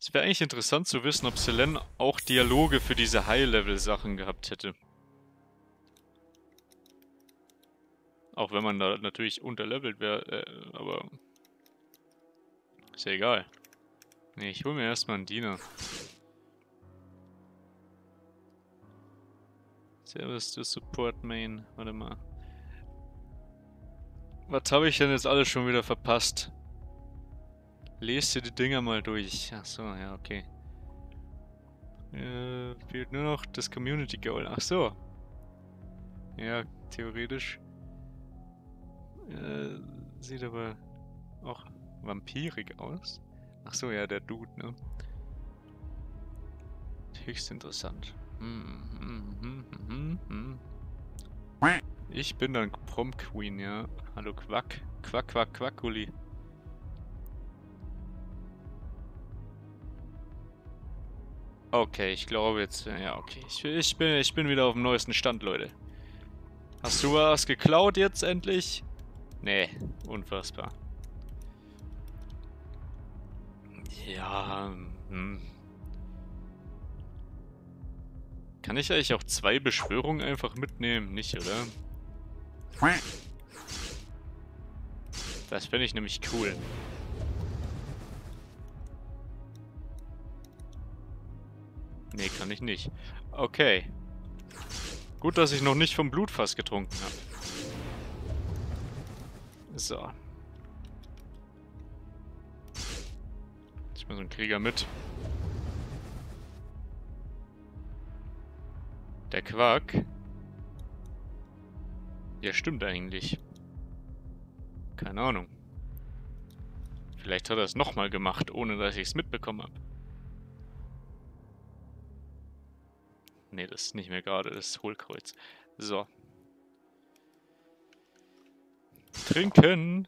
Es wäre eigentlich interessant zu wissen, ob Selene auch Dialoge für diese High-Level-Sachen gehabt hätte. Auch wenn man da natürlich unterlevelt wäre, äh, aber... Ist ja egal. Nee, ich hole mir erstmal einen Diener. Servus, du Support Main. Warte mal. Was habe ich denn jetzt alles schon wieder verpasst? Lest dir die Dinger mal durch. Achso, ja, okay. Äh, fehlt nur noch das Community Goal. Ach so. Ja, theoretisch. Äh, sieht aber auch vampirig aus. Ach so, ja, der Dude, ne? Höchst interessant. Hm, hm, hm, ich bin dann Prom Queen, ja. Hallo Quack. Quack, Quack, Quackuli. Okay, ich glaube jetzt... Ja, okay. Ich, ich, bin, ich bin wieder auf dem neuesten Stand, Leute. Hast du was geklaut jetzt endlich? Nee, unfassbar. Ja, hm. Kann ich eigentlich auch zwei Beschwörungen einfach mitnehmen? Nicht, oder? Das fände ich nämlich cool. Nee, kann ich nicht. Okay. Gut, dass ich noch nicht vom Blutfass getrunken habe. So. Ich mal so ein Krieger mit. Der Quark. Ja, stimmt eigentlich. Keine Ahnung. Vielleicht hat er es nochmal gemacht, ohne dass ich es mitbekommen habe. Ne, das ist nicht mehr gerade das Hohlkreuz. So. Trinken.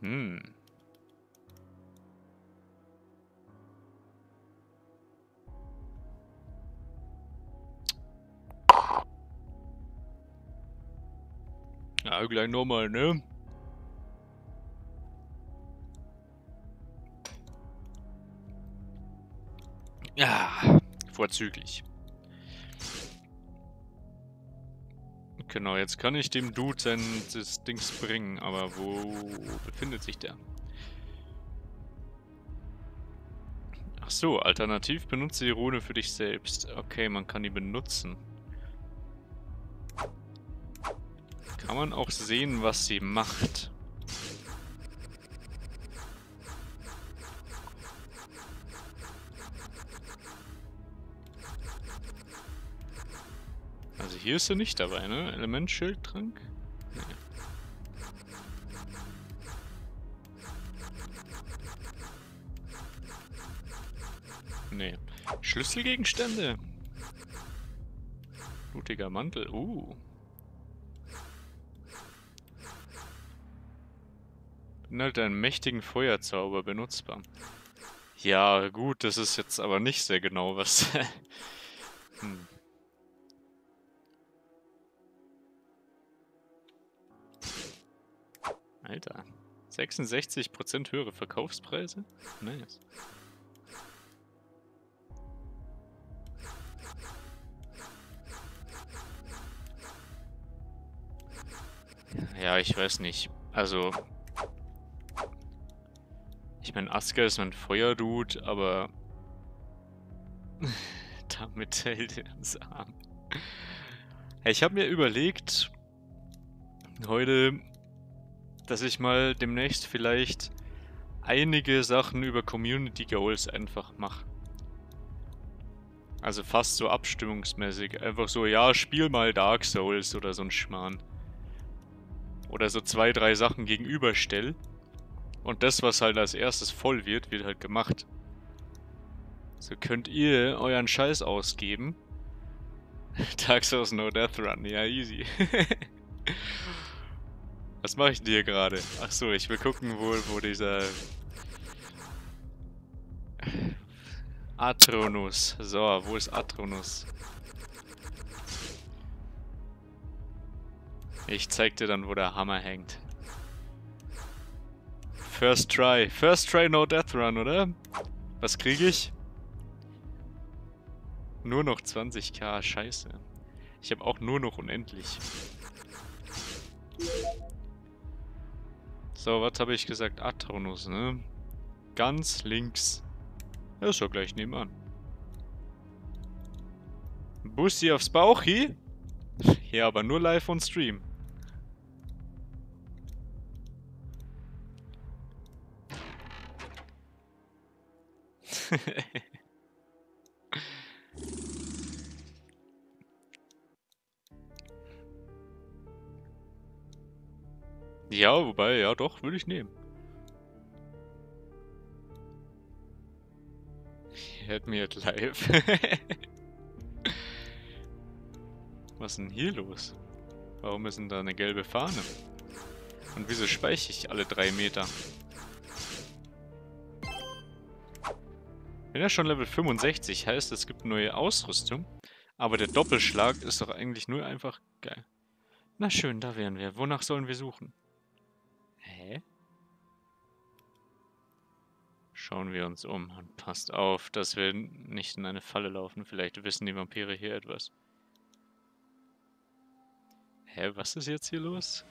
Hm. Ja, gleich nochmal, ne? Ja, vorzüglich. Genau, jetzt kann ich dem Dude sein das Dings bringen, aber wo befindet sich der? Ach so, alternativ benutze die Rune für dich selbst. Okay, man kann die benutzen. Kann man auch sehen, was sie macht. Hier ist sie nicht dabei, ne? Elementschildtrank? Nee. nee. Schlüsselgegenstände. Blutiger Mantel. Uh. Inhalt einen mächtigen Feuerzauber benutzbar. Ja, gut, das ist jetzt aber nicht sehr genau, was... hm. Alter. 66% höhere Verkaufspreise? Nice. Ja, ich weiß nicht. Also, ich meine, Aska ist ein Feuerdude, aber damit hält er uns arm. Ich habe mir überlegt, heute, dass ich mal demnächst vielleicht einige Sachen über Community Goals einfach mache. Also fast so abstimmungsmäßig. Einfach so, ja, spiel mal Dark Souls oder so ein Schmarrn. Oder so zwei, drei Sachen gegenüberstell. Und das, was halt als erstes voll wird, wird halt gemacht. So könnt ihr euren Scheiß ausgeben. Dark Souls No Death Run, ja easy. was mache ich denn hier gerade? Ach so, ich will gucken, wo, wo dieser... Atronus. So, wo ist Atronus? Ich zeig dir dann, wo der Hammer hängt. First try. First try, no death run, oder? Was kriege ich? Nur noch 20k, scheiße. Ich habe auch nur noch unendlich. So, was habe ich gesagt? Atronus, ne? Ganz links. Ja, ist doch gleich nebenan. Bussi aufs Bauchi? Ja, aber nur live on Stream. ja, wobei, ja doch, würde ich nehmen. Hört mir jetzt live. Was ist denn hier los? Warum ist denn da eine gelbe Fahne? Und wieso speichere ich alle drei Meter? Bin ja schon Level 65, heißt es gibt neue Ausrüstung. Aber der Doppelschlag ist doch eigentlich nur einfach geil. Na schön, da wären wir. Wonach sollen wir suchen? Schauen wir uns um und passt auf, dass wir nicht in eine Falle laufen. Vielleicht wissen die Vampire hier etwas. Hä, was ist jetzt hier los?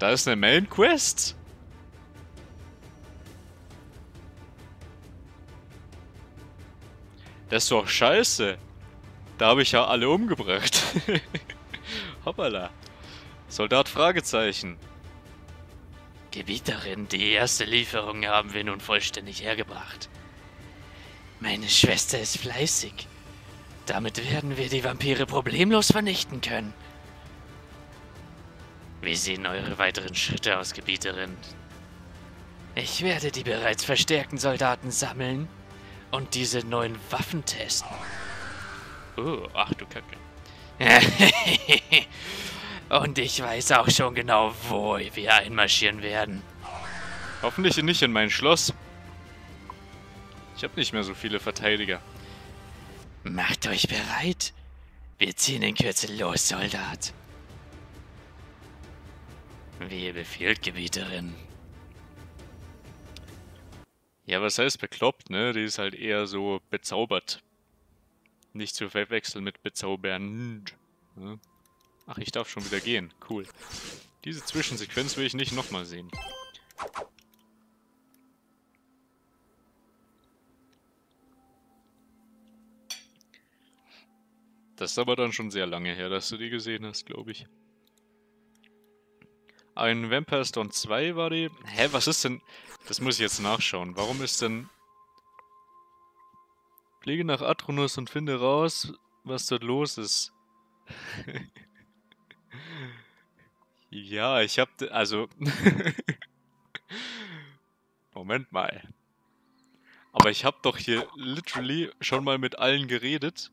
Da ist eine Main Quest? Das ist doch scheiße. Da habe ich ja alle umgebracht. Hoppala. Soldat Fragezeichen. Gebieterin, die erste Lieferung haben wir nun vollständig hergebracht. Meine Schwester ist fleißig. Damit werden wir die Vampire problemlos vernichten können. Wie sehen eure weiteren Schritte aus, Gebieterin? Ich werde die bereits verstärkten Soldaten sammeln und diese neuen Waffen testen. Oh, ach du Kacke. und ich weiß auch schon genau, wo wir einmarschieren werden. Hoffentlich nicht in mein Schloss. Ich habe nicht mehr so viele Verteidiger. Macht euch bereit. Wir ziehen in Kürze los, Soldat. Wie ihr befehlt, Gebieterin. Ja, was heißt bekloppt, ne? Die ist halt eher so bezaubert. Nicht zu verwechseln mit bezaubern. Ne? Ach, ich darf schon wieder gehen. Cool. Diese Zwischensequenz will ich nicht nochmal sehen. Das ist aber dann schon sehr lange her, dass du die gesehen hast, glaube ich. Ein Vampire Stone 2 war die. Hä, was ist denn... Das muss ich jetzt nachschauen. Warum ist denn... Fliege nach Atronus und finde raus, was dort los ist. ja, ich hab... Also... Moment mal. Aber ich hab doch hier literally schon mal mit allen geredet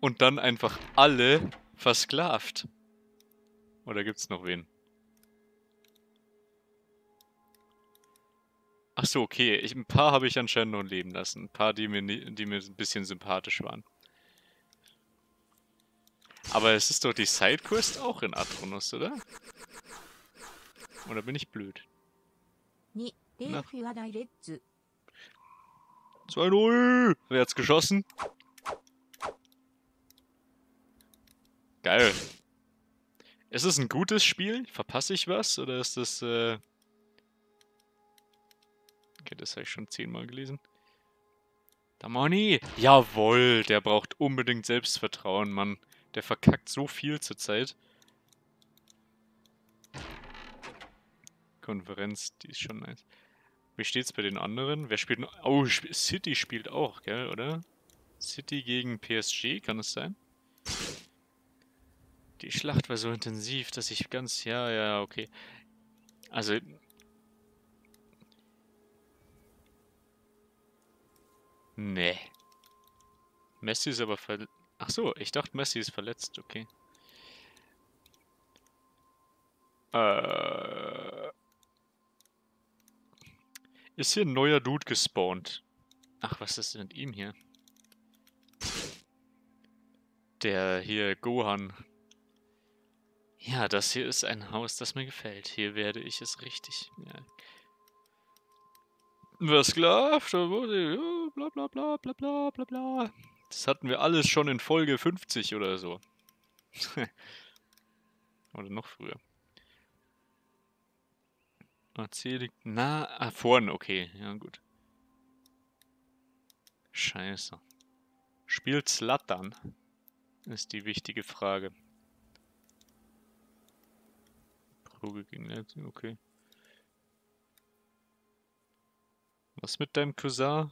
und dann einfach alle versklavt. Oder gibt's noch wen? Ach so, okay. Ich, ein paar habe ich anscheinend noch leben lassen. Ein paar, die mir, die mir ein bisschen sympathisch waren. Aber es ist doch die Sidequest auch in Atronus, oder? Oder bin ich blöd? 2-0! Wer hat's geschossen? Geil. Ist es ein gutes Spiel? Verpasse ich was? Oder ist das, äh... Okay, das habe ich schon zehnmal gelesen. Damoni! Jawoll, der braucht unbedingt Selbstvertrauen, Mann. Der verkackt so viel zurzeit. Konferenz, die ist schon nice. Wie steht's bei den anderen? Wer spielt noch? Oh, City spielt auch, gell, oder? City gegen PSG, kann es sein? Die Schlacht war so intensiv, dass ich ganz... Ja, ja, okay. Also... Nee. Messi ist aber ver... Ach so, ich dachte Messi ist verletzt, okay. Äh... Ist hier ein neuer Dude gespawnt? Ach, was ist denn mit ihm hier? Der hier, Gohan. Ja, das hier ist ein Haus, das mir gefällt. Hier werde ich es richtig. Ja. Klar? Bla bla bla bla bla bla bla. Das hatten wir alles schon in Folge 50 oder so. oder noch früher. Erzähl Na, ah, vorn, okay. Ja, gut. Scheiße. Spielt Slattern? Ist die wichtige Frage. Probe gegen Leipzig, okay. Was mit deinem Cousin?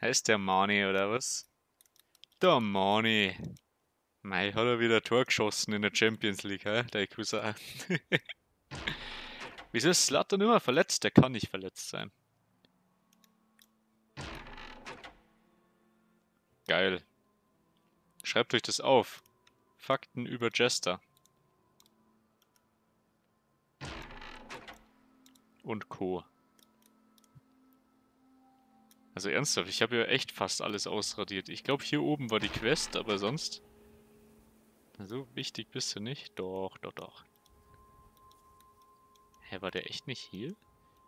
Heißt der Mani oder was? Der Mani. Mei, hat er wieder Tor geschossen in der Champions League, hä? Der Cousin. Wieso ist Slattern immer verletzt? Der kann nicht verletzt sein. Geil. Schreibt euch das auf. Fakten über Jester. Und Co. Also ernsthaft, ich habe ja echt fast alles ausradiert. Ich glaube, hier oben war die Quest, aber sonst... So wichtig bist du nicht? Doch, doch, doch. Hä, war der echt nicht hier?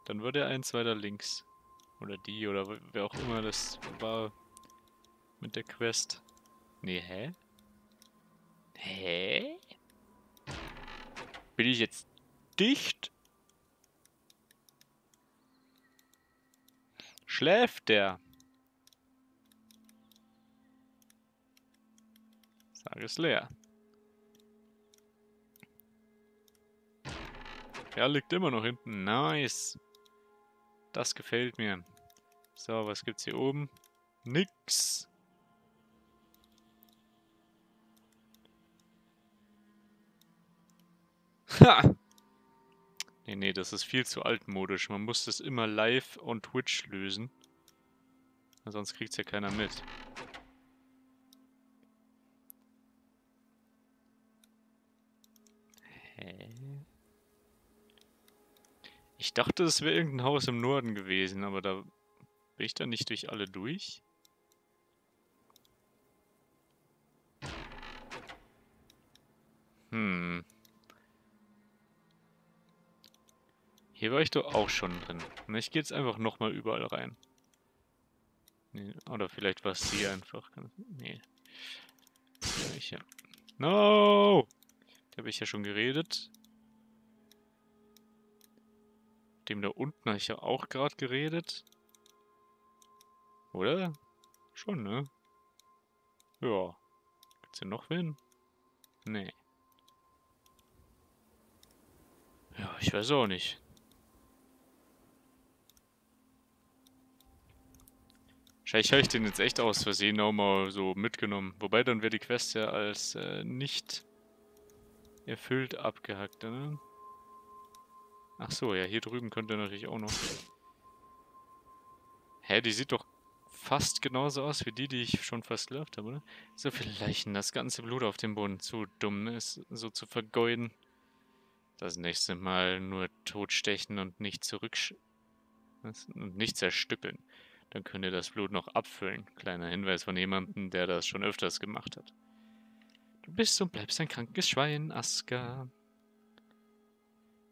Dann war der eins weiter links. Oder die, oder wer auch immer das war mit der Quest. Nee, hä? Hä? Bin ich jetzt dicht? Schläft der? Sag es leer. Er liegt immer noch hinten. Nice. Das gefällt mir. So, was gibt's hier oben? Nix. Ha! Nee, nee, das ist viel zu altmodisch. Man muss das immer live on Twitch lösen. Sonst kriegt's ja keiner mit. Hä? Ich dachte, es wäre irgendein Haus im Norden gewesen, aber da bin ich da nicht durch alle durch? Hm. Hier war ich doch auch schon drin. Ich gehe jetzt einfach nochmal überall rein. Nee, oder vielleicht war es hier einfach. Nee. Ich ja. No! Da habe ich ja schon geredet. Dem da unten habe ich ja auch gerade geredet. Oder? Schon, ne? Ja. Gibt's hier noch wen? Nee. Ja, ich weiß auch nicht. Wahrscheinlich habe ich den jetzt echt aus Versehen auch mal so mitgenommen. Wobei, dann wäre die Quest ja als äh, nicht erfüllt abgehackt, ne? Ach so, ja, hier drüben könnte natürlich auch noch... Hä, die sieht doch fast genauso aus wie die, die ich schon fast gelaufen habe, oder? So viele Leichen, das ganze Blut auf dem Boden. Zu dumm, es so zu vergeuden. Das nächste Mal nur totstechen und nicht zurück... Und nicht zerstückeln. Dann könnt ihr das Blut noch abfüllen. Kleiner Hinweis von jemandem, der das schon öfters gemacht hat. Du bist und bleibst ein krankes Schwein, Aska.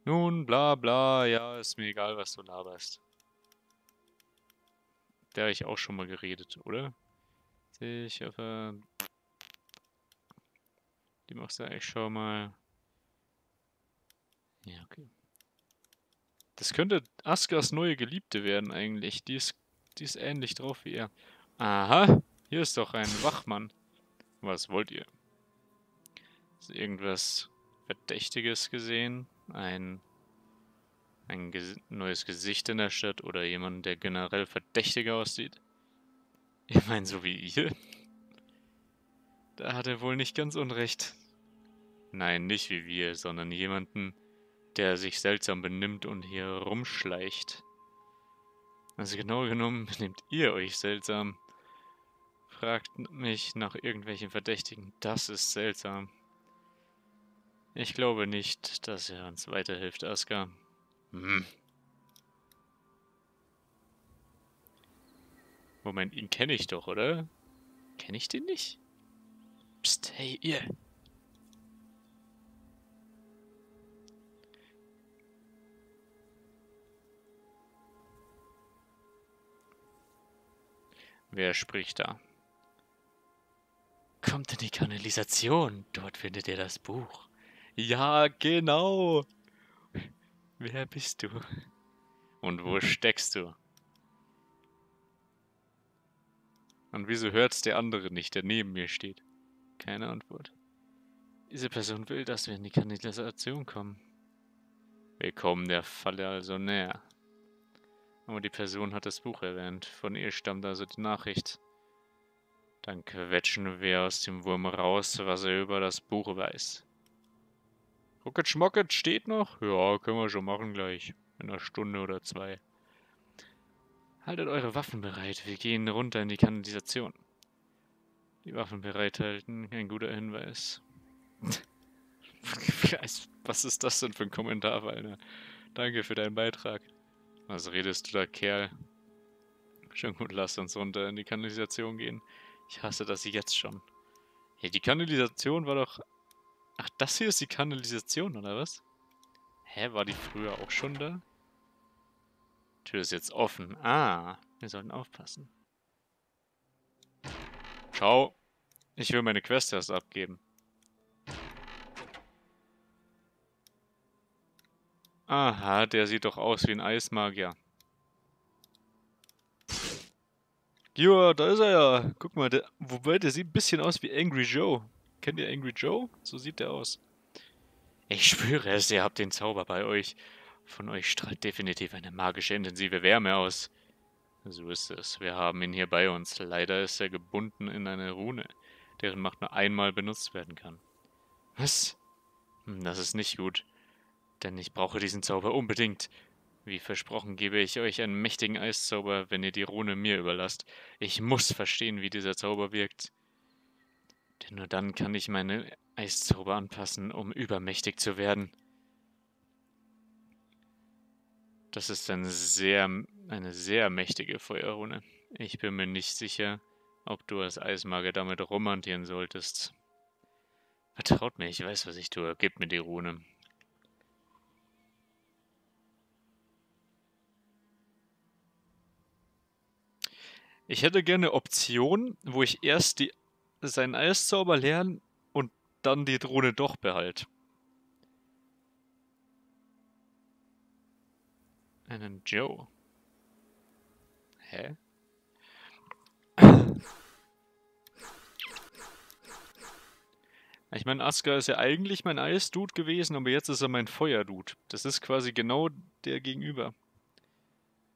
Nun, bla bla, ja, ist mir egal, was du laberst. Der habe ich auch schon mal geredet, oder? Ich hoffe... Die machst du eigentlich schon mal... Ja, okay. Das könnte Askas neue Geliebte werden eigentlich. Die ist die ist ähnlich drauf wie er. Aha, hier ist doch ein Wachmann. Was wollt ihr? Ist irgendwas Verdächtiges gesehen? Ein, ein ges neues Gesicht in der Stadt oder jemand, der generell verdächtig aussieht? Ich meine, so wie ihr? Da hat er wohl nicht ganz unrecht. Nein, nicht wie wir, sondern jemanden, der sich seltsam benimmt und hier rumschleicht. Also genau genommen benehmt ihr euch seltsam. Fragt mich nach irgendwelchen Verdächtigen. Das ist seltsam. Ich glaube nicht, dass er uns weiterhilft, Aska. Hm. Moment, ihn kenne ich doch, oder? Kenne ich den nicht? Psst, hey, ihr. Wer spricht da? Kommt in die Kanalisation. Dort findet ihr das Buch. Ja, genau. Wer bist du? Und wo steckst du? Und wieso hört's der andere nicht, der neben mir steht? Keine Antwort. Diese Person will, dass wir in die Kanalisation kommen. Wir kommen der Falle also näher. Aber die Person hat das Buch erwähnt. Von ihr stammt also die Nachricht. Dann quetschen wir aus dem Wurm raus, was er über das Buch weiß. Rocket Schmocket steht noch? Ja, können wir schon machen gleich. In einer Stunde oder zwei. Haltet eure Waffen bereit. Wir gehen runter in die Kanalisation. Die Waffen bereithalten, ein guter Hinweis. Was ist das denn für ein Kommentar, Walner? Danke für deinen Beitrag. Was redest du da, Kerl? Schon gut, lass uns runter in die Kanalisation gehen. Ich hasse das jetzt schon. Ja, die Kanalisation war doch... Ach, das hier ist die Kanalisation, oder was? Hä, war die früher auch schon da? Tür ist jetzt offen. Ah, wir sollten aufpassen. Ciao. Ich will meine Quest erst abgeben. Aha, der sieht doch aus wie ein Eismagier. Ja, da ist er ja. Guck mal, der, wobei der sieht ein bisschen aus wie Angry Joe. Kennt ihr Angry Joe? So sieht der aus. Ich schwöre es, ihr habt den Zauber bei euch. Von euch strahlt definitiv eine magische, intensive Wärme aus. So ist es. Wir haben ihn hier bei uns. Leider ist er gebunden in eine Rune, deren Macht nur einmal benutzt werden kann. Was? Hm, das ist nicht gut. Denn ich brauche diesen Zauber unbedingt. Wie versprochen gebe ich euch einen mächtigen Eiszauber, wenn ihr die Rune mir überlasst. Ich muss verstehen, wie dieser Zauber wirkt. Denn nur dann kann ich meine Eiszauber anpassen, um übermächtig zu werden. Das ist ein sehr, eine sehr mächtige Feuerrune. Ich bin mir nicht sicher, ob du als Eismagier damit romantieren solltest. Vertraut mir, ich weiß, was ich tue. Gib mir die Rune. Ich hätte gerne Option, wo ich erst die, seinen Eiszauber lerne und dann die Drohne doch behalte. Einen Joe. Hä? Ich meine, Aska ist ja eigentlich mein Eisdude gewesen, aber jetzt ist er mein Feuerdude. Das ist quasi genau der gegenüber.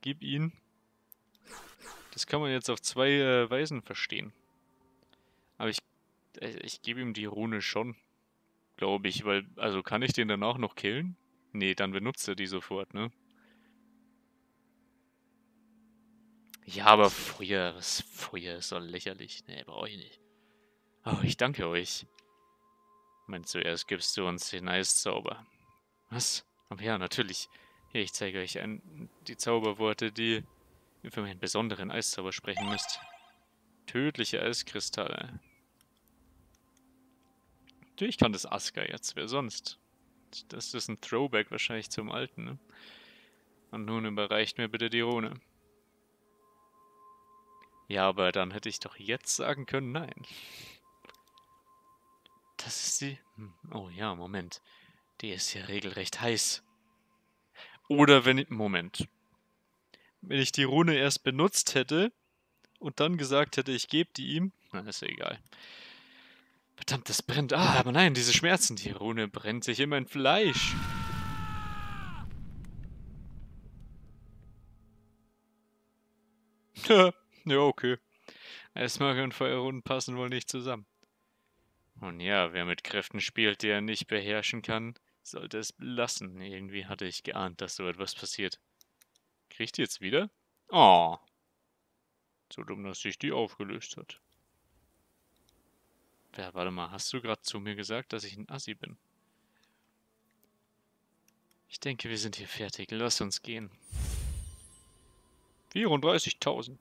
Gib ihn. Das kann man jetzt auf zwei äh, Weisen verstehen. Aber ich, äh, ich gebe ihm die Rune schon. Glaube ich, weil, also kann ich den danach noch killen? Nee, dann benutze die sofort, ne? Ja, aber Feuer, was Feuer ist so lächerlich. Nee, brauche ich nicht. Oh, ich danke euch. Mein zuerst gibst du uns den Eiszauber. Was? Aber ja, natürlich. Hier, ich zeige euch ein, die Zauberworte, die für meinen besonderen Eiszauber sprechen müsst. Tödliche Eiskristalle. Natürlich kann das Aska jetzt, wer sonst? Das ist ein Throwback wahrscheinlich zum Alten, ne? Und nun überreicht mir bitte die Rune. Ja, aber dann hätte ich doch jetzt sagen können, nein. Das ist die... Hm, oh ja, Moment. Die ist ja regelrecht heiß. Oder wenn. Moment. Wenn ich die Rune erst benutzt hätte und dann gesagt hätte, ich gebe die ihm, na, ist ja egal. Verdammt, das brennt. Ah, aber nein, diese Schmerzen. Die Rune brennt sich in mein Fleisch. ja, okay. Eismagier und Feuerrunden passen wohl nicht zusammen. Und ja, wer mit Kräften spielt, die er nicht beherrschen kann, sollte es lassen. Irgendwie hatte ich geahnt, dass so etwas passiert. Kriegt die jetzt wieder? Oh. So dumm, dass sich die aufgelöst hat. Ja, warte mal, hast du gerade zu mir gesagt, dass ich ein Assi bin? Ich denke, wir sind hier fertig. Lass uns gehen. 34.000.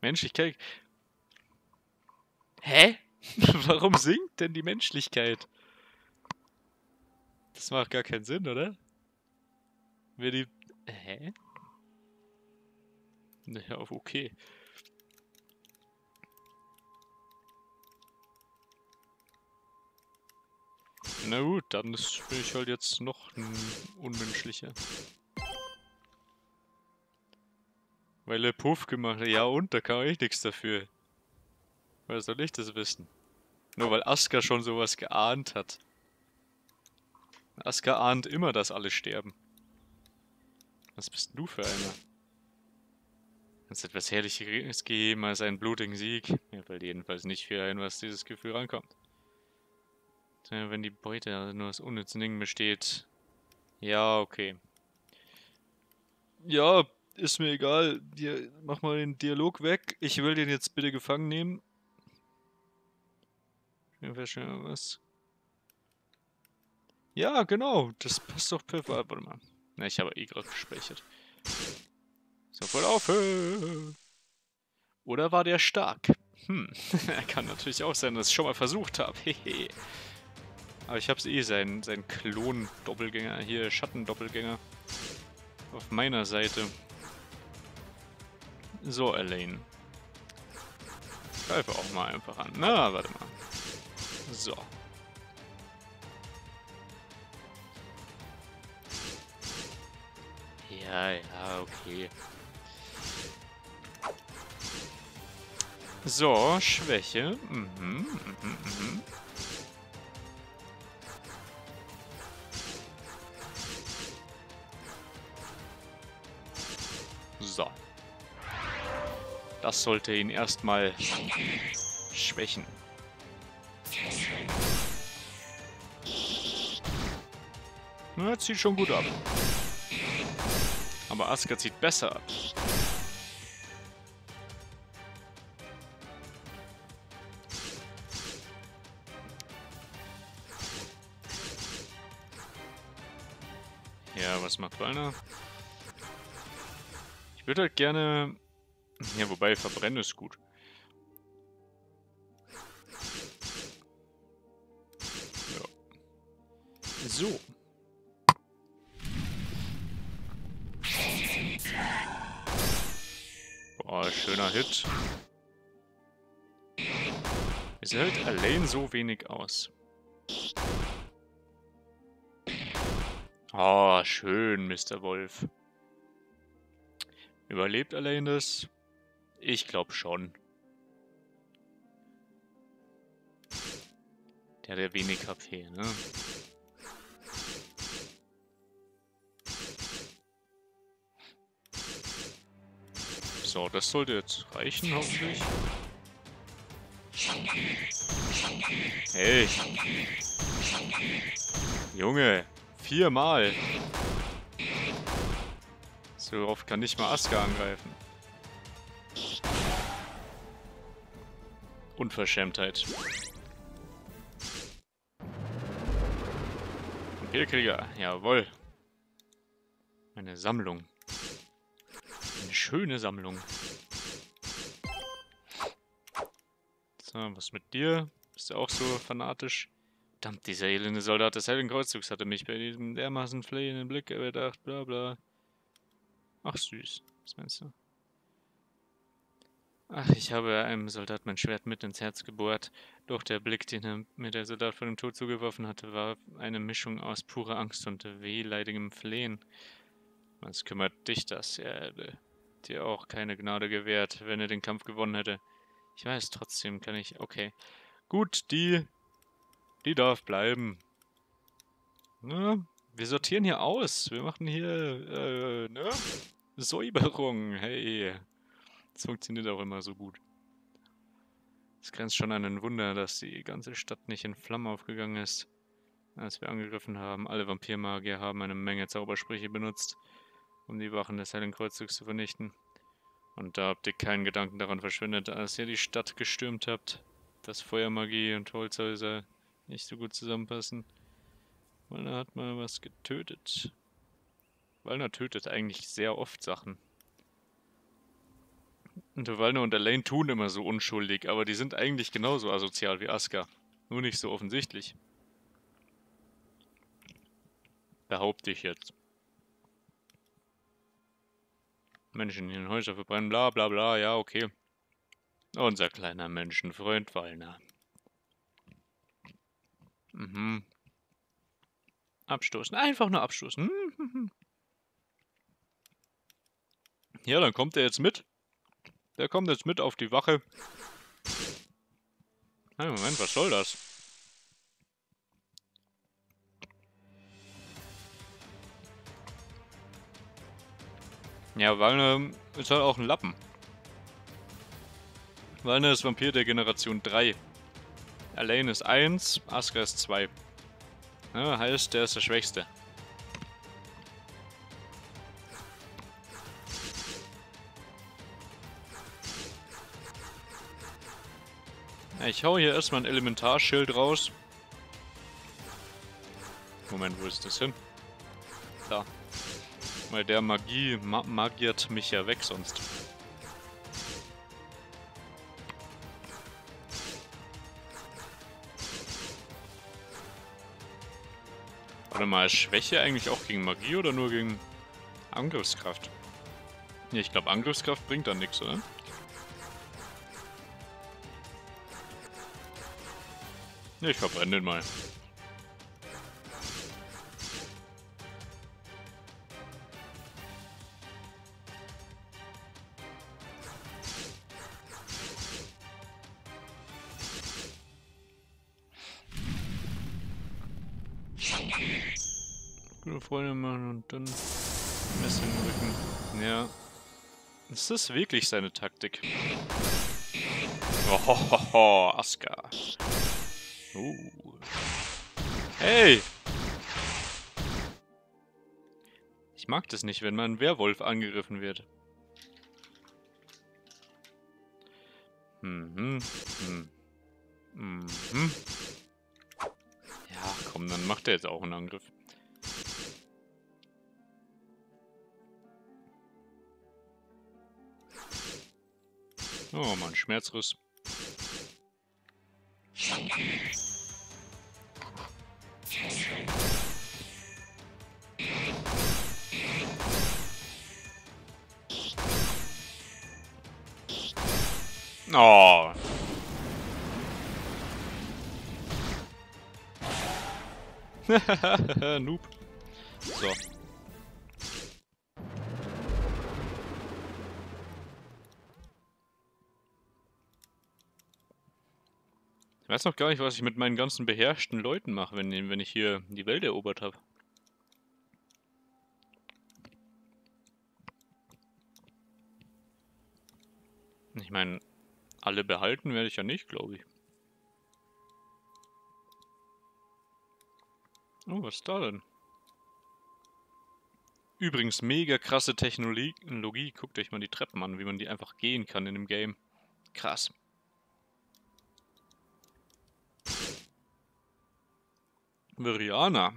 Menschlichkeit. Hä? Warum sinkt denn die Menschlichkeit? Das macht gar keinen Sinn, oder? Wer die... Hä? Naja, okay. Na gut, dann bin ich halt jetzt noch ein unmenschlicher. Weil er Puff gemacht hat. Ja und, da kann ich nichts dafür. Woher soll ich das wissen? Nur weil Aska schon sowas geahnt hat. Aska ahnt immer, dass alle sterben. Was bist du für einer? Kannst etwas Herrliches geben als einen blutigen Sieg? Mir fällt jedenfalls nicht viel ein, was dieses Gefühl rankommt. Wenn die Beute nur aus unnützen Dingen besteht. Ja, okay. Ja, ist mir egal. Dir, mach mal den Dialog weg. Ich will den jetzt bitte gefangen nehmen. Was? Ja, genau. Das passt doch perfekt. Warte mal. Na, ich habe eh gerade gespeichert. Sofort aufhören. Oder war der stark? Hm, kann natürlich auch sein, dass ich schon mal versucht habe. Aber ich hab's eh, sein, sein Klon-Doppelgänger, hier Schattendoppelgänger auf meiner Seite. So, Elaine. Greife auch mal einfach an. Na, warte mal. So. Ja, ja, okay. So, Schwäche. Mhm, mhm, mhm. So. Das sollte ihn erstmal schwächen. Na, zieht schon gut ab. Aber Asuka zieht besser ab. Was macht Walner? Ich würde halt gerne... Ja, wobei, verbrennen ist gut. Ja. So. Boah, schöner Hit. Es hält allein so wenig aus. Oh, schön, Mr. Wolf. Überlebt allein das? Ich glaube schon. Der hat ja wenig HP, ne? So, das sollte jetzt reichen, hoffentlich. Hey! Junge! Viermal! So oft kann nicht mal Aska angreifen. Unverschämtheit. Vampirkrieger, jawohl. Eine Sammlung. Eine schöne Sammlung. So, was mit dir? Bist du auch so fanatisch? Verdammt, dieser elende Soldat des Heldenkreuzzugs hatte mich bei diesem dermaßen flehenden Blick überdacht, bla bla. Ach süß, was meinst du? Ach, ich habe einem Soldat mein Schwert mit ins Herz gebohrt, doch der Blick, den mir der Soldat vor dem Tod zugeworfen hatte, war eine Mischung aus purer Angst und wehleidigem Flehen. Was kümmert dich das? Er hätte dir auch keine Gnade gewährt, wenn er den Kampf gewonnen hätte. Ich weiß, trotzdem kann ich... Okay. Gut, die... Die darf bleiben. Na, wir sortieren hier aus. Wir machen hier, äh, ne? Säuberung. Hey. Das funktioniert auch immer so gut. Es grenzt schon an ein Wunder, dass die ganze Stadt nicht in Flammen aufgegangen ist, als wir angegriffen haben. Alle Vampirmagier haben eine Menge Zaubersprüche benutzt, um die Wachen des Hellen Kreuzzugs zu vernichten. Und da habt ihr keinen Gedanken daran verschwendet, als ihr die Stadt gestürmt habt, dass Feuermagie und Holzhäuser nicht so gut zusammenpassen. Walner hat mal was getötet. Walner tötet eigentlich sehr oft Sachen. Und Walne und Elaine tun immer so unschuldig, aber die sind eigentlich genauso asozial wie Aska. Nur nicht so offensichtlich. Behaupte ich jetzt. Menschen in den Häuser verbrennen, bla bla bla, ja, okay. Unser kleiner Menschenfreund Wallner. Mhm. Abstoßen, einfach nur abstoßen. Mhm. Ja, dann kommt er jetzt mit. Der kommt jetzt mit auf die Wache. Hey, Moment, was soll das? Ja, Walne ist halt auch ein Lappen. Walne ist Vampir der Generation 3. Elaine ist 1, Aska ist 2. Ja, heißt, der ist der Schwächste. Ich hau hier erstmal ein Elementarschild raus. Moment, wo ist das hin? Da. Weil der Magie ma magiert mich ja weg sonst. Warte mal, Schwäche eigentlich auch gegen Magie oder nur gegen Angriffskraft? Ja, ich glaube Angriffskraft bringt dann nichts, oder? Ich verbrenne den mal. Freunde machen und dann Messer im Rücken. Ja. Ist das wirklich seine Taktik? Oh, Aska. Uh. Hey! Ich mag das nicht, wenn mein Werwolf angegriffen wird. Mhm. Mhm. Mhm. Ja, komm, dann macht er jetzt auch einen Angriff. Oh, Mann, Schmerzriss. Oh. Noob. So. Weiß noch gar nicht, was ich mit meinen ganzen beherrschten Leuten mache, wenn, wenn ich hier die Welt erobert habe. Ich meine, alle behalten werde ich ja nicht, glaube ich. Oh, was ist da denn? Übrigens, mega krasse Technologie. Guckt euch mal die Treppen an, wie man die einfach gehen kann in dem Game. Krass. Viriana.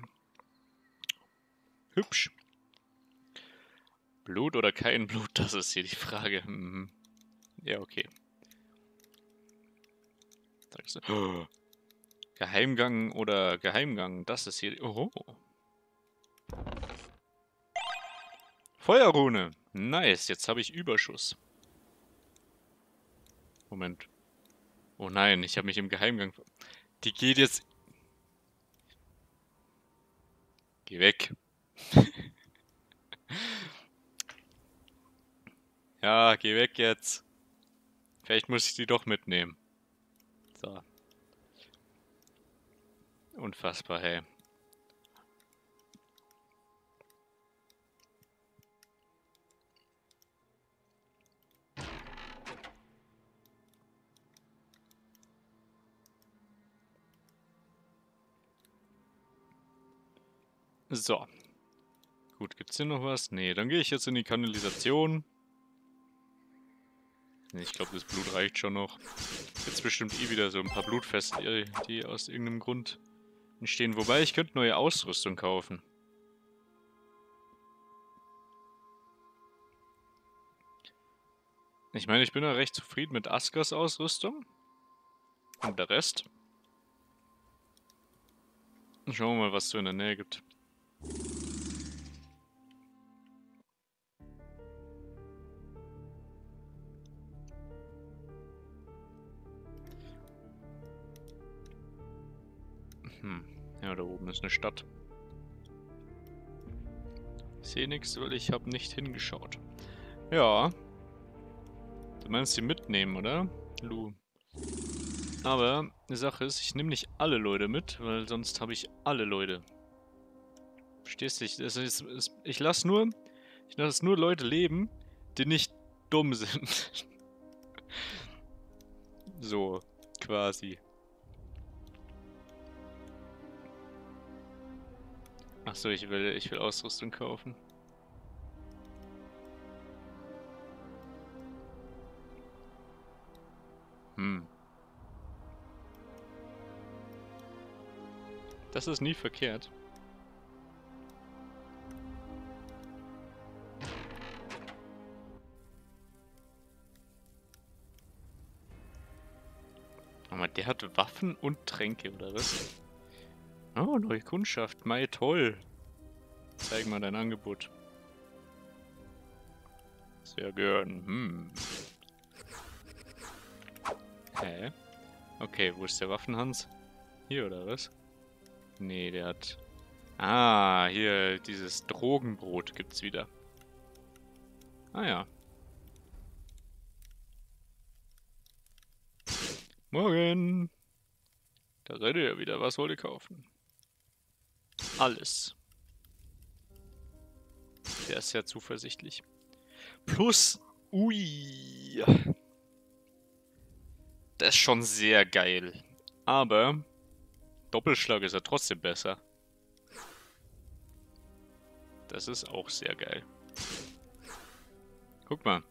Hübsch. Blut oder kein Blut, das ist hier die Frage. Mhm. Ja, okay. Du. Geheimgang oder Geheimgang, das ist hier... Oh. Feuerrune. Nice, jetzt habe ich Überschuss. Moment. Oh nein, ich habe mich im Geheimgang... Die geht jetzt... Geh weg. ja, geh weg jetzt. Vielleicht muss ich die doch mitnehmen. So. Unfassbar, hey. So. Gut, gibt's hier noch was? Nee, dann gehe ich jetzt in die Kanalisation. Ich glaube, das Blut reicht schon noch. Jetzt bestimmt eh wieder so ein paar Blutfeste, die aus irgendeinem Grund entstehen. Wobei, ich könnte neue Ausrüstung kaufen. Ich meine, ich bin ja recht zufrieden mit Askers Ausrüstung. Und der Rest. Schauen wir mal, was es so in der Nähe gibt. Hm. Ja, da oben ist eine Stadt. Ich sehe nichts, weil ich habe nicht hingeschaut. Ja. Du meinst sie mitnehmen, oder? Lu. Aber die Sache ist, ich nehme nicht alle Leute mit, weil sonst habe ich alle Leute. Verstehst du? Ich, also ich, ich lasse nur, ich lasse nur Leute leben, die nicht dumm sind. so, quasi. Achso, ich will, ich will Ausrüstung kaufen. Hm. Das ist nie verkehrt. Der hat Waffen und Tränke, oder was? Oh, neue Kundschaft. Mai, toll. Zeig mal dein Angebot. Sehr gern. Hm. Hä? Okay, wo ist der Waffenhans? Hier, oder was? Nee, der hat... Ah, hier, dieses Drogenbrot gibt's wieder. Ah ja. Morgen! Da seid ihr ja wieder. Was wollt ihr kaufen? Alles. Der ist sehr zuversichtlich. Plus, ui. Das ist schon sehr geil. Aber Doppelschlag ist ja trotzdem besser. Das ist auch sehr geil. Guck mal.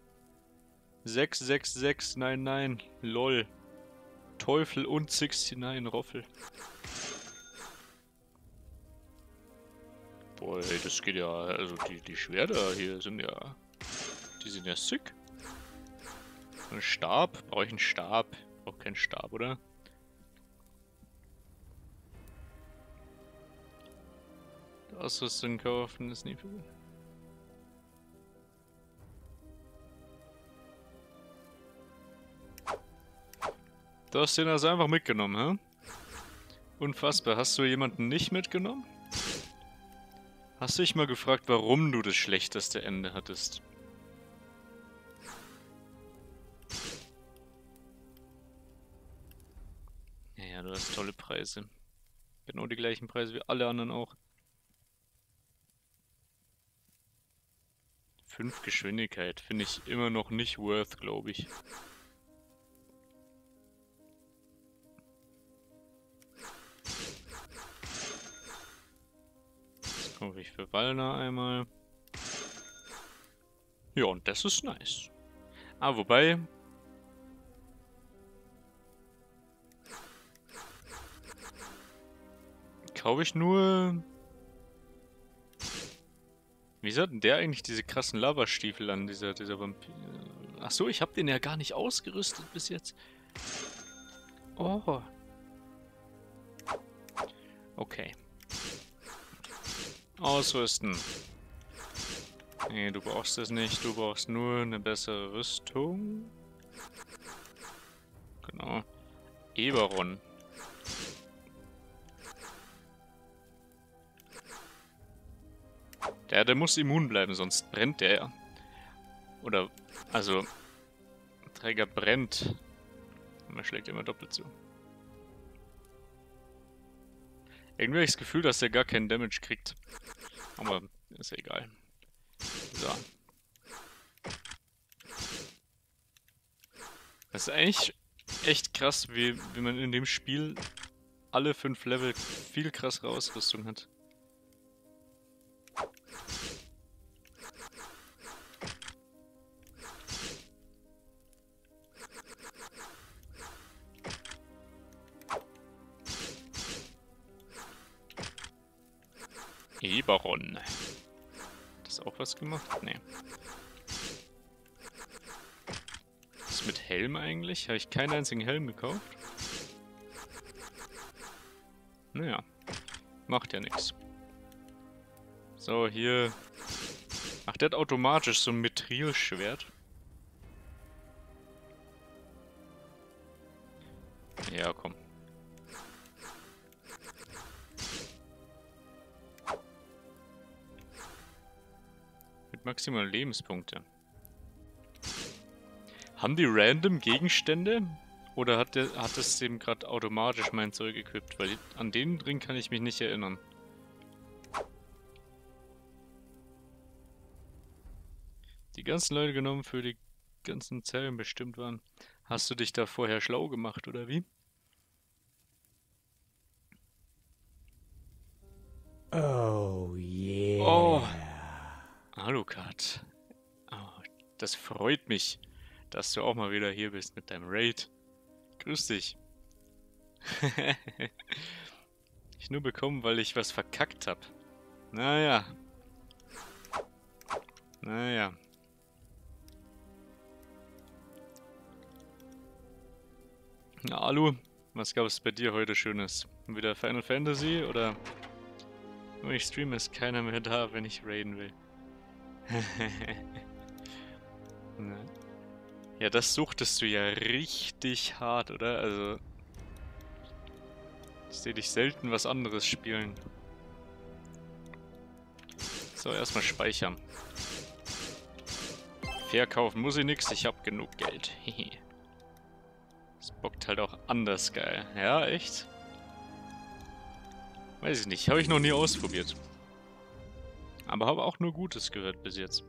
66699, lol. Teufel und 69 Roffel. Boah, ey, das geht ja, also die, die Schwerter hier sind ja, die sind ja sick. Ein Stab, brauche ich einen Stab? Brauche keinen Stab, oder? Ausrüstung kaufen ist nie viel. Du hast den also einfach mitgenommen, hä? Unfassbar. Hast du jemanden nicht mitgenommen? Hast du dich mal gefragt, warum du das schlechteste Ende hattest? Ja, ja, du hast tolle Preise. Genau die gleichen Preise wie alle anderen auch. Fünf Geschwindigkeit finde ich immer noch nicht worth, glaube ich. Ich für Wallner einmal. Ja, und das ist nice. Ah, wobei... Kaufe ich nur... Wieso hat denn der eigentlich diese krassen Lavastiefel an, dieser, dieser Vampir? Achso, ich habe den ja gar nicht ausgerüstet bis jetzt. Oh. Okay. Ausrüsten. Nee, du brauchst das nicht. Du brauchst nur eine bessere Rüstung. Genau. Eberon. Der, der muss immun bleiben, sonst brennt der. Oder, also, Träger brennt. Und er schlägt immer doppelt zu. Irgendwie habe ich das Gefühl, dass der gar keinen Damage kriegt. Aber ist ja egal. So. Das ist eigentlich echt krass, wie, wie man in dem Spiel alle fünf Level viel krassere Ausrüstung hat. Eberon. Das auch was gemacht? Nee. das mit Helm eigentlich? Habe ich keinen einzigen Helm gekauft? Naja, macht ja nichts. So, hier... Ach, der hat automatisch so ein Mithril-Schwert. Ja, komm. Mit maximal Lebenspunkte. Haben die random Gegenstände? Oder hat, der, hat es dem gerade automatisch mein Zeug equipped? Weil an den Ring kann ich mich nicht erinnern. Die ganzen Leute genommen für die ganzen Zellen bestimmt waren. Hast du dich da vorher schlau gemacht, oder wie? Oh yeah. Oh. Alucard. Oh, das freut mich, dass du auch mal wieder hier bist mit deinem Raid. Grüß dich. ich nur bekommen, weil ich was verkackt hab. Naja. Naja. Na, Alu, was gab es bei dir heute Schönes? Wieder Final Fantasy oder... Wenn ich streame, ist keiner mehr da, wenn ich raiden will. Ja, das suchtest du ja richtig hart, oder? Also... Ich sehe dich selten was anderes spielen. So, erstmal speichern. Verkaufen muss ich nix, ich hab genug Geld. das bockt halt auch anders geil. Ja, echt? Weiß ich nicht, habe ich noch nie ausprobiert. Aber habe auch nur Gutes gehört bis jetzt.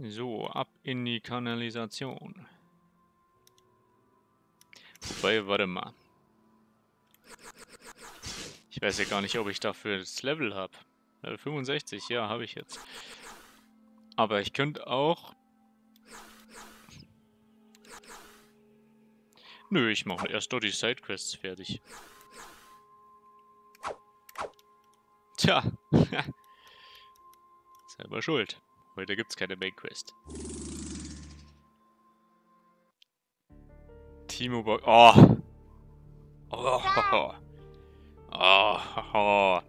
So, ab in die Kanalisation. Wobei, warte mal. Ich weiß ja gar nicht, ob ich dafür das Level habe. Level 65, ja, habe ich jetzt. Aber ich könnte auch... Nö, ich mache erst doch die Sidequests fertig. Tja. Selber schuld. Heute gibt's keine Mainquest. Timo Bock. Oh. Oh. Oh. Oh. oh.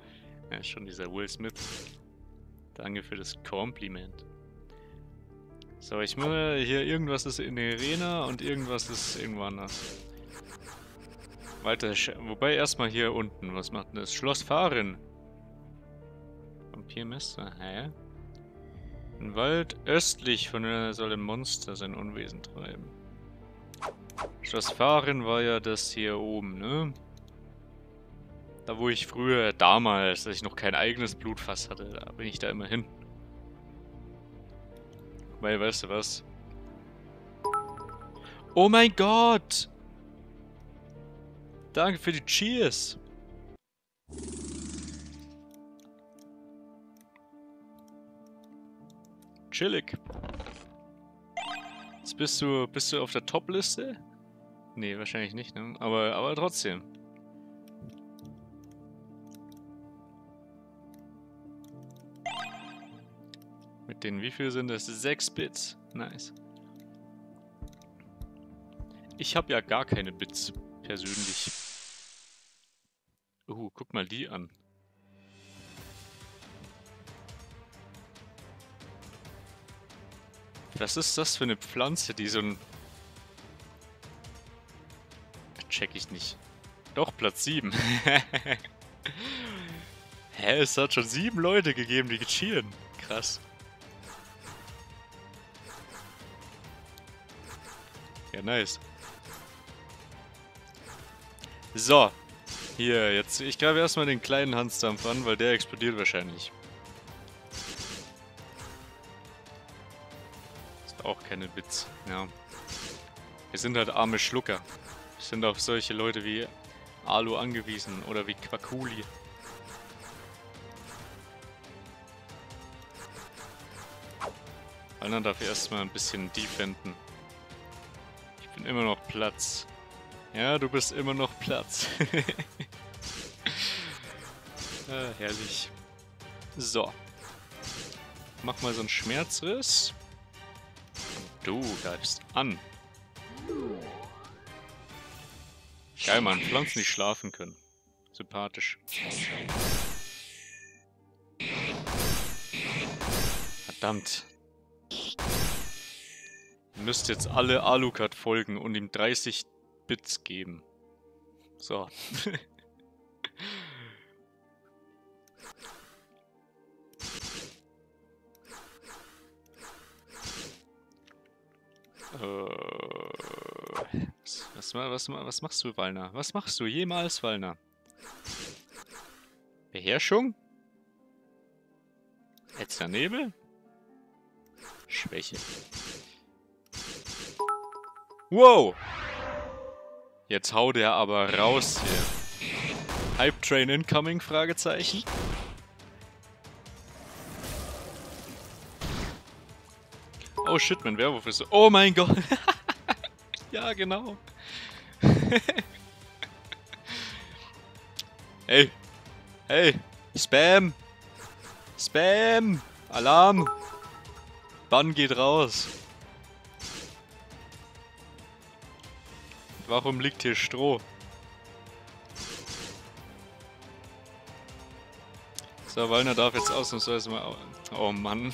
Ja, schon dieser Will Smith. Danke für das Kompliment. So, ich muss hier irgendwas ist in der Arena und irgendwas ist irgendwo anders. Weiter, wobei erstmal hier unten. Was macht denn das? Schloss Fahren. Vampirmesser, hä? Ein Wald östlich von der soll ein Monster sein Unwesen treiben. Schloss Fahren war ja das hier oben, ne? Da wo ich früher, damals, als ich noch kein eigenes Blutfass hatte, da bin ich da immer hin. Weil, weißt du was? Oh mein Gott! Danke für die Cheers! Chillig. Jetzt bist du, bist du auf der Top-Liste? Nee, wahrscheinlich nicht, ne? Aber, aber trotzdem. Mit den wie viel sind das? 6 Bits. Nice. Ich habe ja gar keine Bits, persönlich. Uh, guck mal die an. Was ist das für eine Pflanze, die so ein... Check ich nicht. Doch, Platz 7. Hä, es hat schon sieben Leute gegeben, die cheeren. Krass. Ja, nice. So. Hier, jetzt. Ich greife erstmal den kleinen Hansdampf an, weil der explodiert wahrscheinlich. Ist auch keine Witz. Ja. Wir sind halt arme Schlucker. Wir sind auf solche Leute wie Alu angewiesen oder wie Quakuli. Alter darf erstmal ein bisschen defenden bin immer noch Platz Ja, du bist immer noch Platz. ah, herrlich. So. Mach mal so einen Schmerzriss. Du greifst an. Geil, Mann. Pflanzen, die schlafen können. Sympathisch. Verdammt. Müsst jetzt alle Alucard folgen und ihm 30 Bits geben. So. Äh, was, was, was machst du, Wallner? Was machst du jemals, Wallner? Beherrschung? Letzter Nebel? Schwäche. Wow! Jetzt hau der aber raus hier. Hype Train incoming? Fragezeichen. Oh shit, mein Werwolf ist. Oh mein Gott. ja, genau. hey. Hey. Spam. Spam. Alarm. Bann geht raus. Warum liegt hier Stroh? So, Wallner darf jetzt ausnahmsweise mal... Oh Mann.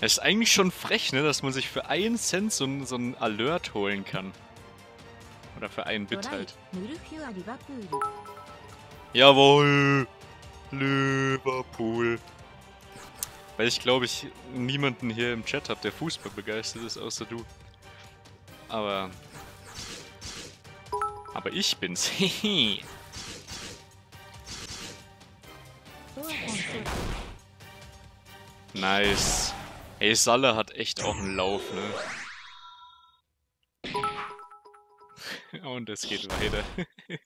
Es ist eigentlich schon frech, ne, dass man sich für einen Cent so, so einen Alert holen kann. Oder für einen Bit halt. Jawohl! Liverpool. Weil ich glaube, ich niemanden hier im Chat habe, der Fußball begeistert ist, außer du. Aber... Aber ich bin's. nice. Ey, Salle hat echt auch einen Lauf, ne? Und es geht weiter.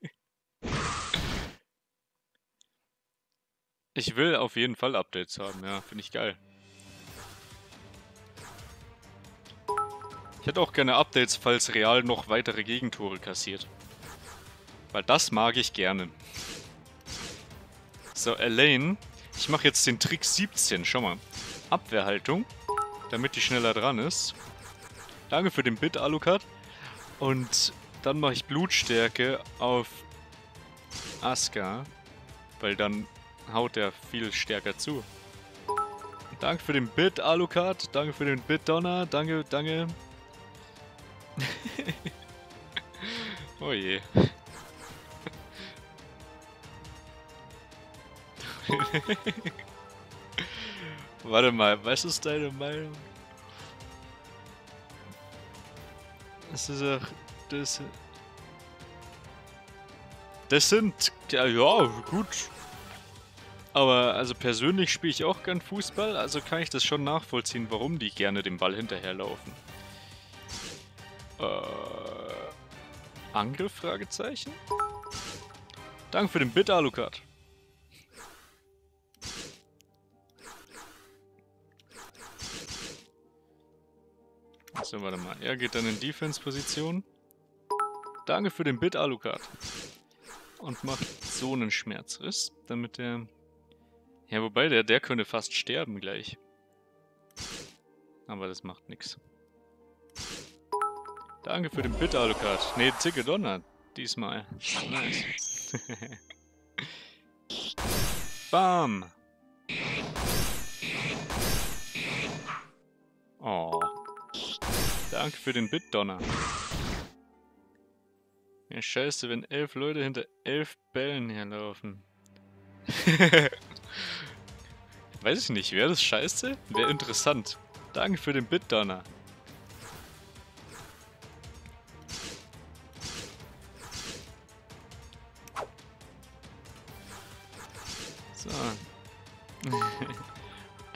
ich will auf jeden Fall Updates haben, ja, finde ich geil. Hätte auch gerne Updates, falls Real noch weitere Gegentore kassiert. Weil das mag ich gerne. So, Elaine. Ich mache jetzt den Trick 17, schau mal. Abwehrhaltung damit die schneller dran ist. Danke für den Bit, Alucard. Und dann mache ich Blutstärke auf Aska, weil dann haut er viel stärker zu. Danke für den Bit, Alucard. Danke für den Bit, Donner. Danke, danke. Oh je. Warte mal, was ist deine Meinung? Das ist doch... Das... Das sind... Ja, ja, gut. Aber also persönlich spiele ich auch gern Fußball, also kann ich das schon nachvollziehen, warum die gerne dem Ball hinterherlaufen. Äh... Angriff? Fragezeichen? Danke für den Bit, Alucard. So, warte mal. Er geht dann in Defense-Position. Danke für den Bit, Alucard. Und macht so einen Schmerzriss, damit der... Ja, wobei, der, der könnte fast sterben gleich. Aber das macht nichts. Danke für den Bit, Alucard. Ne, Zicke Donner. Diesmal. Nice. Bam. Oh. Danke für den Bitdonner. Ja, scheiße, wenn elf Leute hinter elf Bällen herlaufen. Weiß ich nicht, wäre das scheiße? Wäre interessant. Danke für den Bitdonner. So.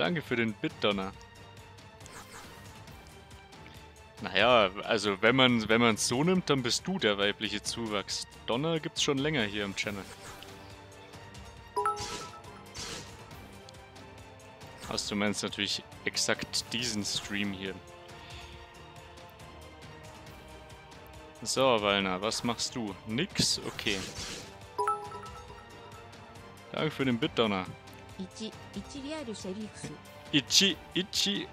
Danke für den Bitdonner. Naja, also wenn man wenn es so nimmt, dann bist du der weibliche Zuwachs. Donner gibt's schon länger hier im Channel. Hast du meinst natürlich exakt diesen Stream hier. So, Walner, was machst du? Nix? Okay. Danke für den Bitdonner. 1、1リアルシェリフス。 Ichi, Ichi.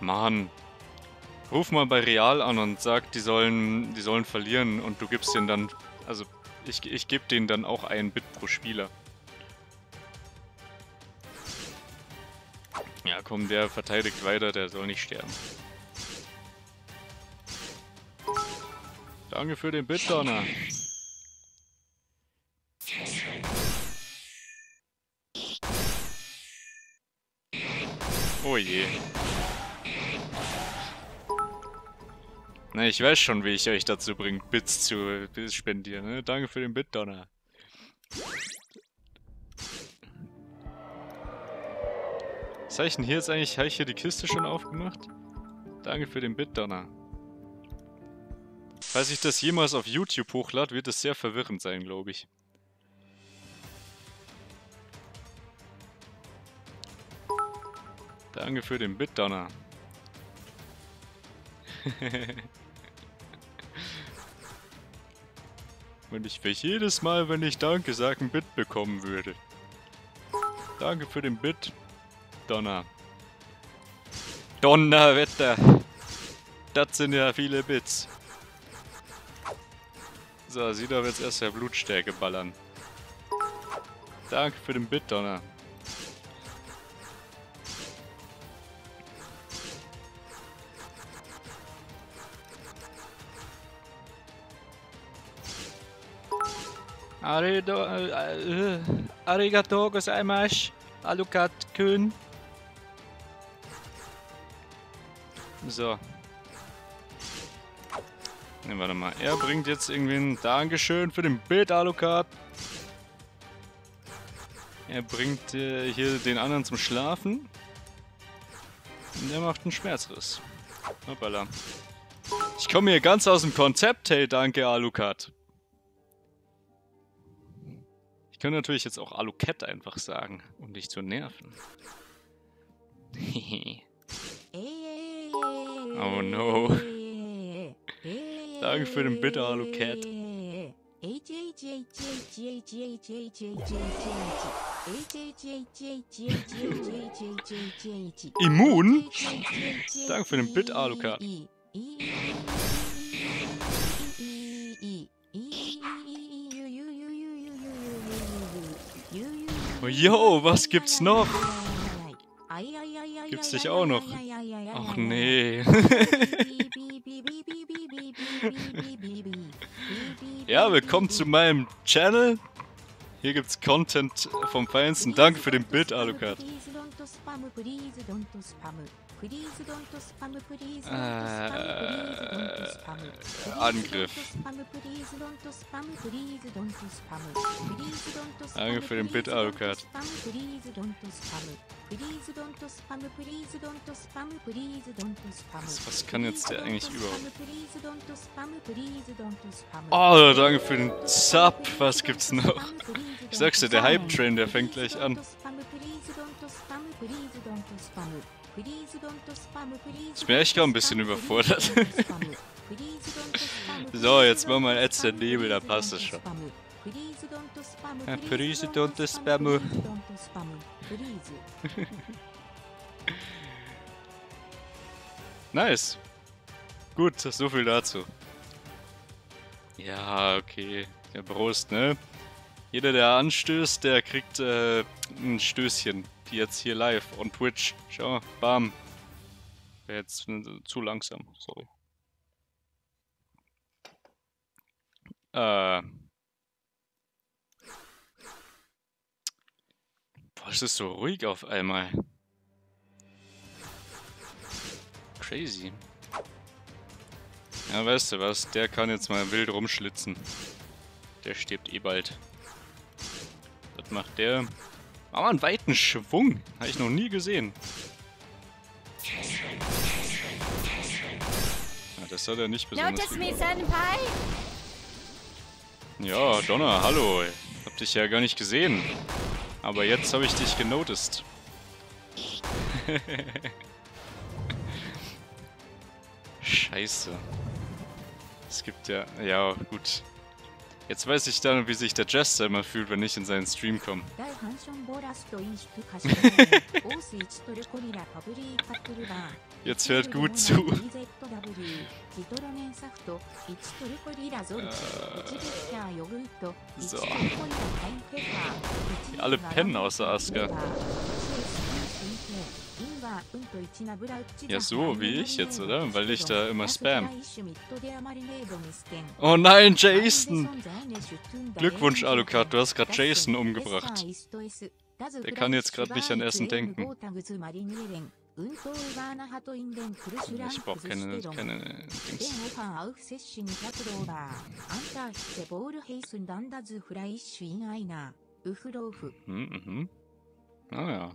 Mann. Ruf mal bei Real an und sag, die sollen, die sollen verlieren und du gibst denen dann, also ich, ich gebe denen dann auch einen Bit pro Spieler. Ja, komm, der verteidigt weiter, der soll nicht sterben. Danke für den Bitdonner. Oh je. Na, ich weiß schon, wie ich euch dazu bringe, Bits zu Bits spendieren. Ne? Danke für den habe ich denn hier jetzt eigentlich? Habe ich hier die Kiste schon aufgemacht? Danke für den Bitdonner. Falls ich das jemals auf YouTube hochlade, wird es sehr verwirrend sein, glaube ich. Danke für den Bitdonner. Und ich will jedes Mal, wenn ich Danke sage, ein Bit bekommen würde. Danke für den Bit. Donner. Donnerwetter. Das sind ja viele Bits. So, sie darf jetzt erst der Blutstärke ballern. Danke für den Bitdonner. Arido, äh, äh, arigato gozaimasu, Alucard Kun. So. Ne, warte mal. Er bringt jetzt irgendwie ein Dankeschön für den Bild, Alucard. Er bringt äh, hier den anderen zum Schlafen. Und er macht einen Schmerzriss. Hoppala. Ich komme hier ganz aus dem Konzept, hey, danke, Alucard. Kann natürlich jetzt auch Alucat einfach sagen, um dich zu nerven. Oh no. Danke für den Bitter, Alucat. Immun? Danke für den Bit, Alucard. Yo, was gibt's noch? Gibt's dich auch noch? Ach nee. ja, willkommen zu meinem Channel. Hier gibt's Content vom Feinsten. Danke für den Bild, Alucard. Äh, Angriff. Danke für den Bit, Alucard. Was, kann jetzt der eigentlich überhaupt? Oh, danke für den Sub. Was gibt's noch? Ich sag's dir, der Hype-Train, der fängt gleich an. Ich bin echt gerade ein bisschen überfordert. so, jetzt machen wir ein Ads der Nebel, da passt es schon. Ja, please don't spam. Nice. Gut, so viel dazu. Ja, okay. Ja, Prost, ne? Jeder, der anstößt, der kriegt äh, ein Stößchen. Die jetzt hier live on Twitch. Schau, bam. Wäre jetzt zu langsam, sorry. Äh. Boah, ist so ruhig auf einmal. Crazy. Ja, weißt du was? Der kann jetzt mal wild rumschlitzen. Der stirbt eh bald. Was macht der? Aber einen weiten Schwung. Habe ich noch nie gesehen. Ja, das hat er nicht besonders Notice me. Senpai! Ja, Donner, hallo. Hab dich ja gar nicht gesehen. Aber jetzt habe ich dich genoticed. Scheiße. Es gibt ja... Ja, gut. Jetzt weiß ich dann, wie sich der Jester immer fühlt, wenn ich in seinen Stream komme. Jetzt hört gut zu. Äh, so. Alle pennen außer Asuka. Ja, so wie ich jetzt, oder? Weil ich da immer spam. Oh nein, Jason! Glückwunsch, Alucard, du hast gerade Jason umgebracht. Der kann jetzt gerade nicht an Essen denken. Ich brauch keine, keine Dings. Mhm, mhm. Ah ja.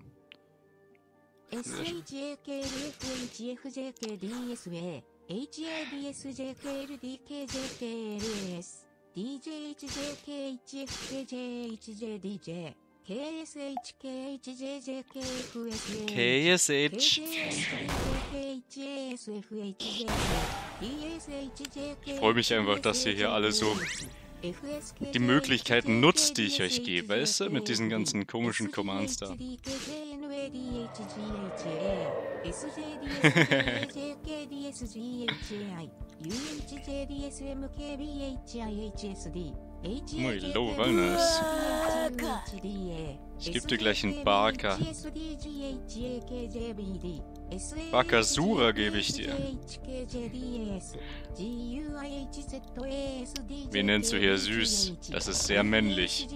SHJKLFHJKDSA HADSJKLDKJKLS DJHJK1FKJ1JDJ KSHKHJJKFSA KSH. Ich freue mich einfach, dass ihr hier alle so die Möglichkeiten nutzt, die ich euch gebe, weißt du, mit diesen ganzen komischen Commands da. Muy low wellness. Ich geb dir gleich einen Barker. Bakasura gebe ich dir. Wen nennst du hier süß? Das ist sehr männlich.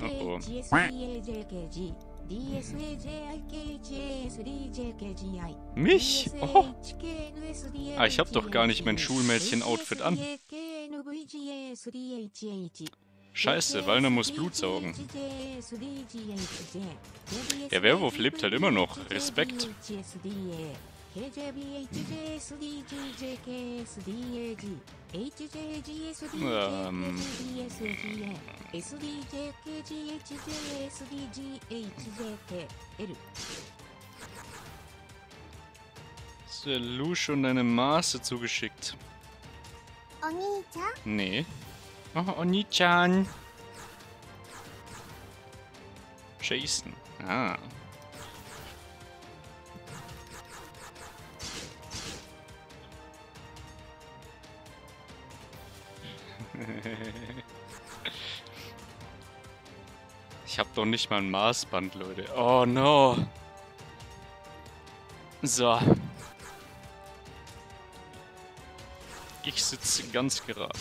Oh oh. Mich? Oh. Ah, ich hab doch gar nicht mein Schulmädchen-Outfit an. Scheiße, Walner muss Blut saugen. Der Werwolf lebt halt immer noch. Respekt. Ähm. Ist der Lu schon deine Maße zugeschickt? Nee. Oh, Oni-chan. Jason. Ah. Ich hab doch nicht mal ein Maßband, Leute. Oh no. So. Ich sitze ganz gerade.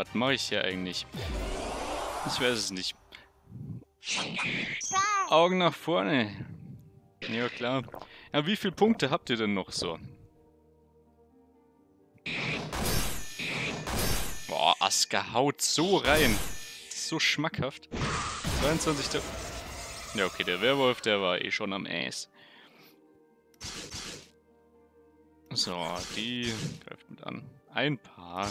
Was mache ich hier eigentlich? Ich weiß es nicht. Augen nach vorne. Ja, klar. Ja, wie viele Punkte habt ihr denn noch so? Boah, Aska haut so rein. So schmackhaft. 22. Der ja, okay, der Werwolf, der war eh schon am Ass. So, die greift mit an. Ein paar.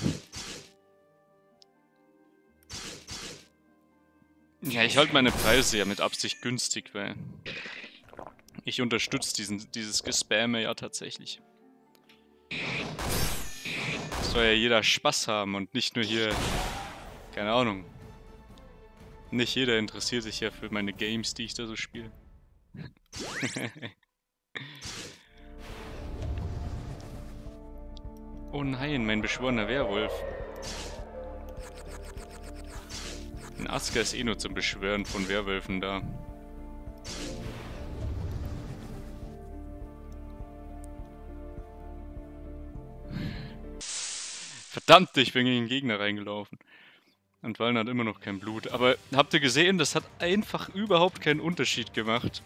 Ja, ich halte meine Preise ja mit Absicht günstig, weil ich unterstütze diesen, dieses Gespamme ja tatsächlich. Soll ja jeder Spaß haben und nicht nur hier, keine Ahnung. Nicht jeder interessiert sich ja für meine Games, die ich da so spiele. oh nein, mein beschworener Werwolf. Ein Aska ist eh nur zum Beschwören von Werwölfen da. Verdammt, ich bin gegen den Gegner reingelaufen. Und Wallen hat immer noch kein Blut. Aber habt ihr gesehen, das hat einfach überhaupt keinen Unterschied gemacht.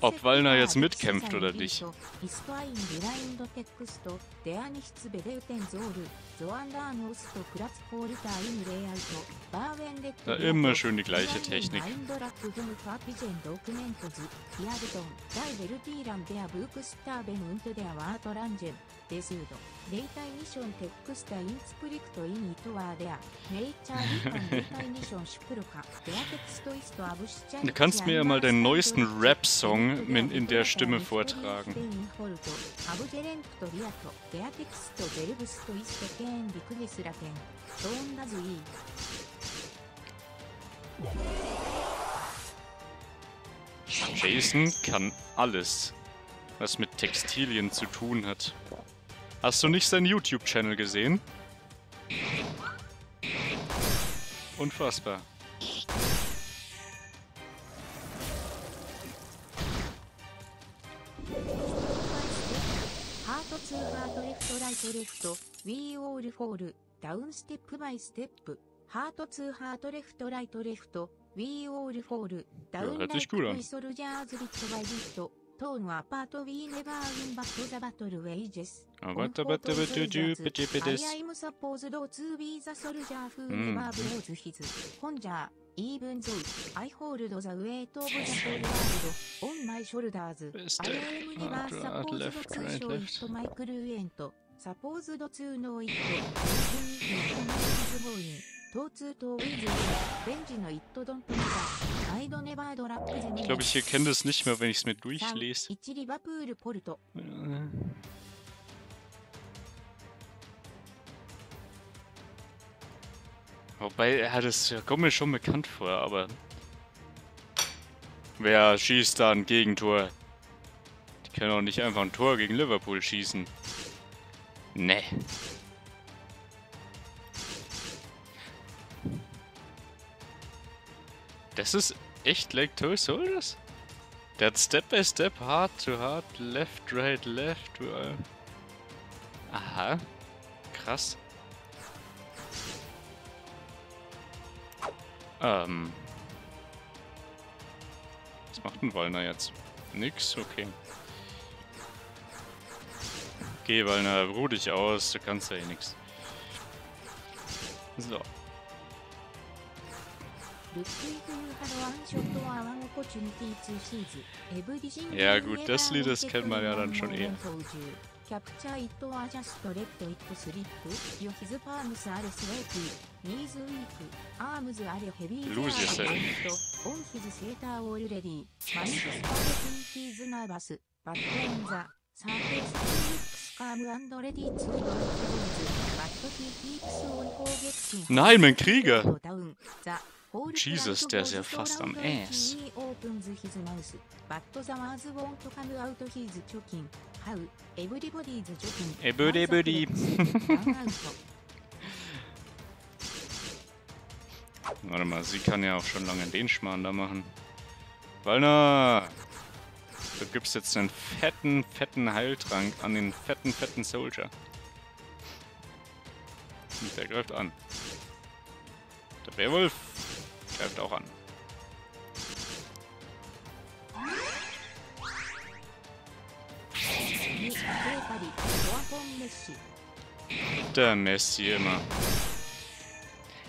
Ob Wallner jetzt mitkämpft oder nicht. Da immer schön die gleiche Technik. デスードデータイニションテックスタインツプリクトインイトワーデアネイチャーリカンデータイニションシュプルカデアテクストイストアブシチャ Du kannst mir ja mal deinen neuesten Rap-Song in, in der Stimme vortragen. アブジェレン Hast du nicht seinen YouTube-Channel gesehen? Unfassbar. We all fall, down step by step, heart to heart left right left, we all fall, down like soldiers bit by bit, トーンアパートウィーネバーウンバットザバトルウェイジェス。あがたばたばとじゅうぺちぺです。アイムサポーズドーツービーザソルジャーフーネバーブローズヒズ。ホンジャー。イーブンゾイ、アイホールドザウェイトオブザソルワールド、オンマイショルダーズ、アイエムニバーサポーズドツーショーイットマイクルーエント、サポーズドツーノーイット、ツーイットマイズボーイン、トーツートーウィズ、レンジのイットドントマイ Ich glaube, ich erkenne das nicht mehr, wenn ich es mir durchlese. Wobei, ja, das kommt mir schon bekannt vor, aber... Wer schießt da ein Gegentor? Die können auch nicht einfach ein Tor gegen Liverpool schießen. Nee. Das ist echt Lake Toy Soldiers? Der hat Step by Step, Hard to Hard, Left, Right, Left. äh. Aha. Krass. Ähm. Was macht denn Wallner jetzt? Nix? Okay. Geh, Wallner, ruh dich aus, du kannst ja eh nix. So. Ja gut, das Lied, das kennt man ja dann schon eher. Eh. Lose yourself. Nein, mein Krieger! Jesus, der ist ja fast am Ass. Everybody. Warte mal, sie kann ja auch schon lange den Schmarrn da machen. Wallner! Du gibst jetzt einen fetten, fetten Heiltrank an den fetten, fetten Soldier. Und der greift an. Der Werwolf greift auch an. Der Messi immer.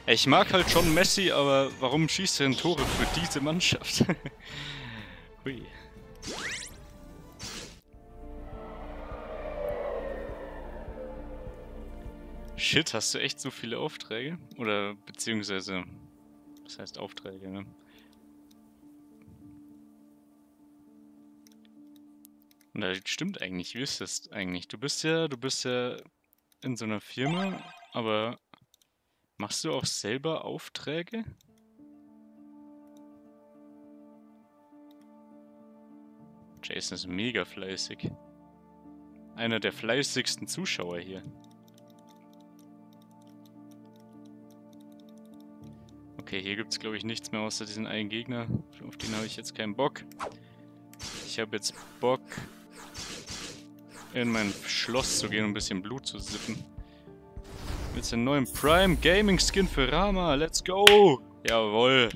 Ich mag halt schon Messi, aber warum schießt er denn Tore für diese Mannschaft? Hui. Shit, hast du echt so viele Aufträge? Oder beziehungsweise, was heißt Aufträge, ne? Und das stimmt eigentlich, wie ist das eigentlich? Du bist ja, du bist ja in so einer Firma, aber machst du auch selber Aufträge? Jason ist mega fleißig. Einer der fleißigsten Zuschauer hier. Okay, hier gibt es glaube ich nichts mehr außer diesen einen Gegner. Auf den habe ich jetzt keinen Bock. Ich habe jetzt Bock, in mein Schloss zu gehen und ein bisschen Blut zu sippen. Mit dem neuen Prime Gaming Skin für Rama. Let's go! Jawohl.